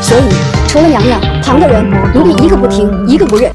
所以除了娘娘旁的人奴婢一个不听一个不认。